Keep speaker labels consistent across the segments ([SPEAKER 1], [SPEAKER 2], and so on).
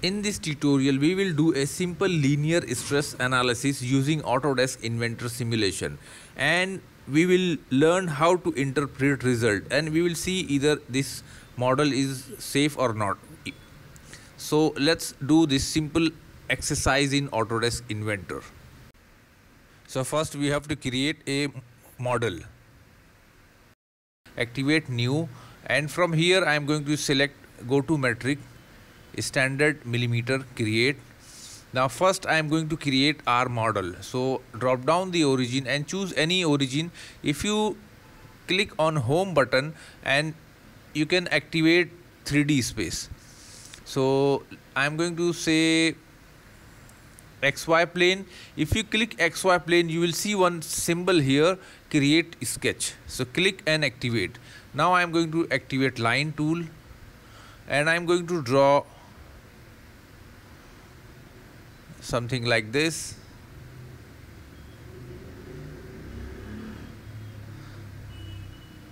[SPEAKER 1] In this tutorial, we will do a simple linear stress analysis using Autodesk Inventor simulation and we will learn how to interpret result and we will see either this model is safe or not. So let's do this simple exercise in Autodesk Inventor. So first we have to create a model. Activate new and from here I am going to select go to metric standard millimeter create. Now first I am going to create our model. So drop down the origin and choose any origin. If you click on home button and you can activate 3d space. So I am going to say XY plane. If you click XY plane you will see one symbol here create sketch. So click and activate. Now I am going to activate line tool and I am going to draw something like this.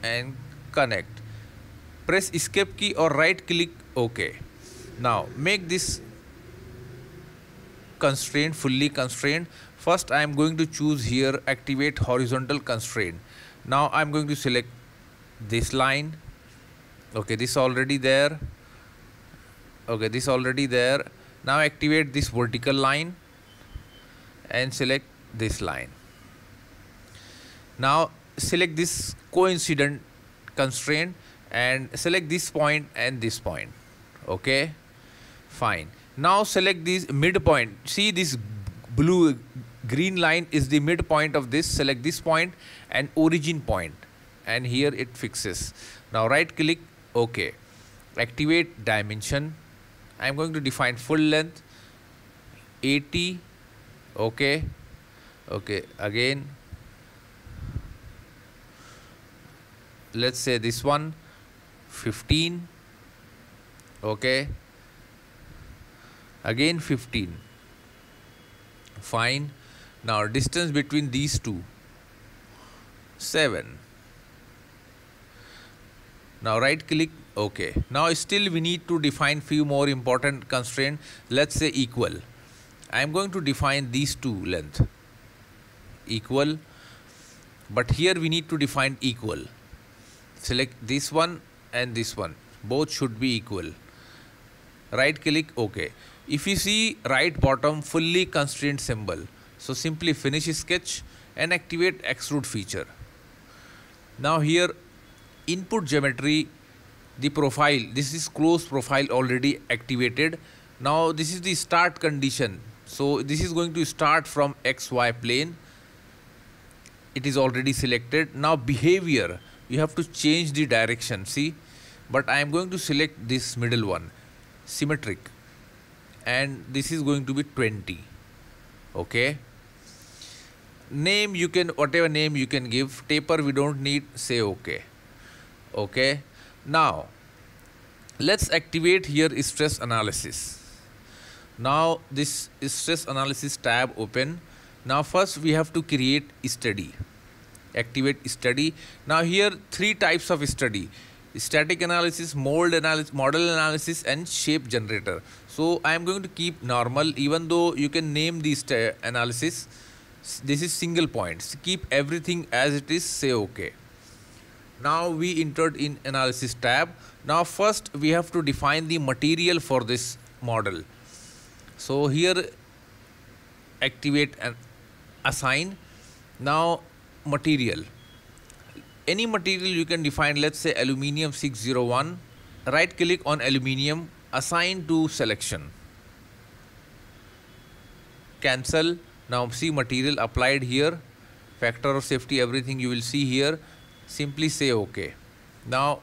[SPEAKER 1] And connect. Press escape key or right click ok. Now make this constraint fully constrained. First I am going to choose here activate horizontal constraint. Now I am going to select this line. Okay this already there. Okay this already there now activate this vertical line and select this line. Now select this coincident constraint and select this point and this point. Okay, fine. Now select this midpoint. See this blue green line is the midpoint of this. Select this point and origin point and here it fixes. Now right click OK. Activate dimension I am going to define full length 80 okay? Okay again. Let's say this one 15 okay? Again 15 fine. Now distance between these two. 7 now right click okay. Now still we need to define few more important constraint. Let's say equal. I am going to define these two length. Equal. But here we need to define equal. Select this one and this one. Both should be equal. Right click ok if you see right bottom fully constrained symbol. So simply finish sketch and activate extrude feature. Now here input geometry the profile this is close profile already activated. Now this is the start condition. So this is going to start from xy plane. It is already selected. Now behavior you have to change the direction see? But I am going to select this middle one symmetric. And this is going to be 20 okay? Name you can whatever name you can give taper we don't need say okay okay? Now let's activate here stress analysis. Now this stress analysis tab open. Now first we have to create study. Activate study. Now here three types of study. Static analysis mold analysis modal analysis and shape generator. So i am going to keep normal even though you can name this analysis. This is single points. Keep everything as it is say okay now we entered in analysis tab. Now first we have to define the material for this model. So here activate and assign. Now material. Any material you can define let's say aluminium 601 right click on aluminium assign to selection. Cancel. Now see material applied here. Factor of safety everything you will see here simply say OK. Now,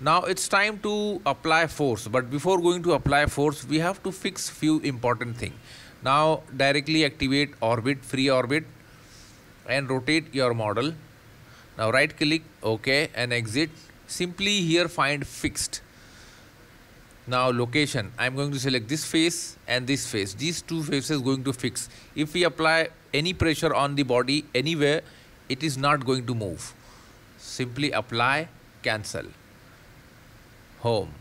[SPEAKER 1] now it's time to apply force but before going to apply force we have to fix few important thing. Now directly activate orbit free orbit and rotate your model. Now right click OK and exit. Simply here find fixed. Now location I'm going to select this face and this face. These two faces going to fix. If we apply any pressure on the body anywhere it is not going to move simply apply cancel. Home.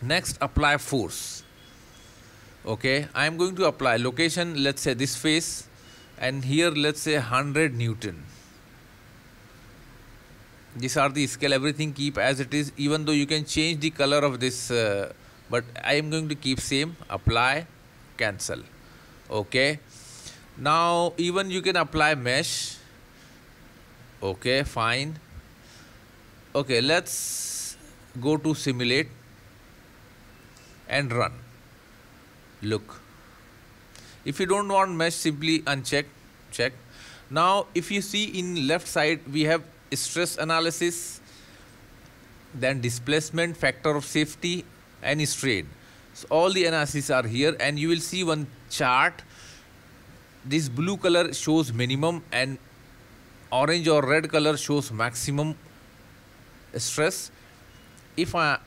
[SPEAKER 1] Next apply force. Okay I am going to apply location let's say this face and here let's say 100 Newton. These are the scale everything keep as it is even though you can change the color of this uh, but I am going to keep same apply cancel. Okay. Now even you can apply mesh okay fine. Okay let's go to simulate and run. Look. If you don't want mesh simply uncheck check. Now if you see in left side we have stress analysis then displacement factor of safety and strain. So all the analyses are here and you will see one chart. This blue color shows minimum and orange or red color shows maximum stress. If i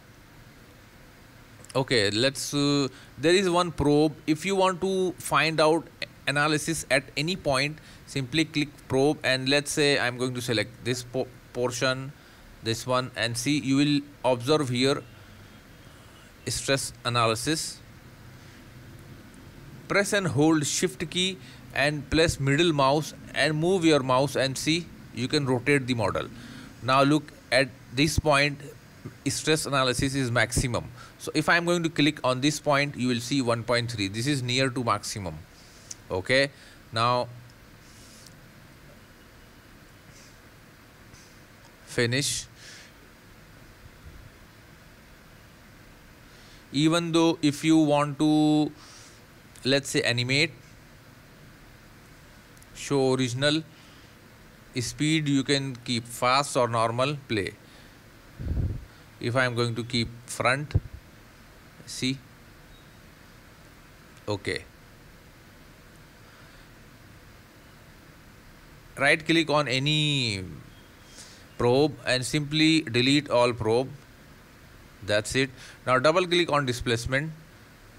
[SPEAKER 1] okay let's uh, there is one probe. If you want to find out analysis at any point simply click probe and let's say i'm going to select this po portion this one and see you will observe here stress analysis. Press and hold shift key and place middle mouse and move your mouse and see you can rotate the model. Now look at this point stress analysis is maximum. So if i'm going to click on this point you will see 1.3 this is near to maximum. Okay? Now finish. Even though if you want to let's say animate show original speed you can keep fast or normal play. If I am going to keep front see? Okay. Right click on any probe and simply delete all probe. That's it. Now double click on displacement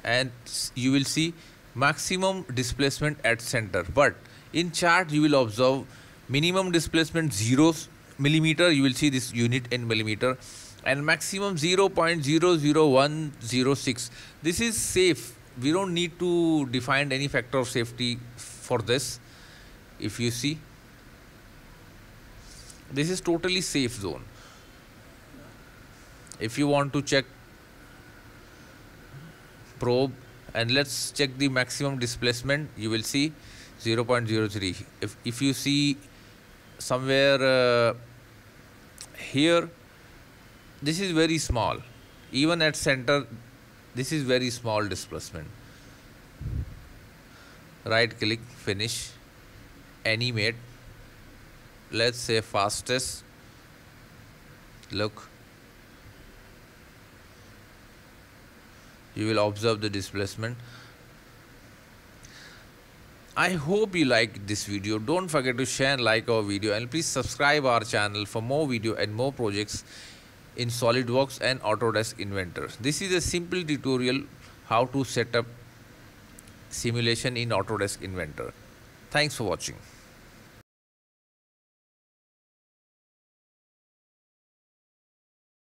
[SPEAKER 1] and you will see maximum displacement at center. But in chart you will observe minimum displacement 0 millimeter. You will see this unit in millimeter. And maximum 0.00106 this is safe. We don't need to define any factor of safety for this if you see. This is totally safe zone. If you want to check probe and let's check the maximum displacement you will see 0.03 if if you see somewhere uh, here this is very small. Even at center this is very small displacement. Right click finish animate. Let's say fastest look. You will observe the displacement I hope you like this video. Don't forget to share like our video and please subscribe our channel for more video and more projects in SolidWorks and Autodesk Inventor. This is a simple tutorial how to set up simulation in Autodesk Inventor. Thanks for watching.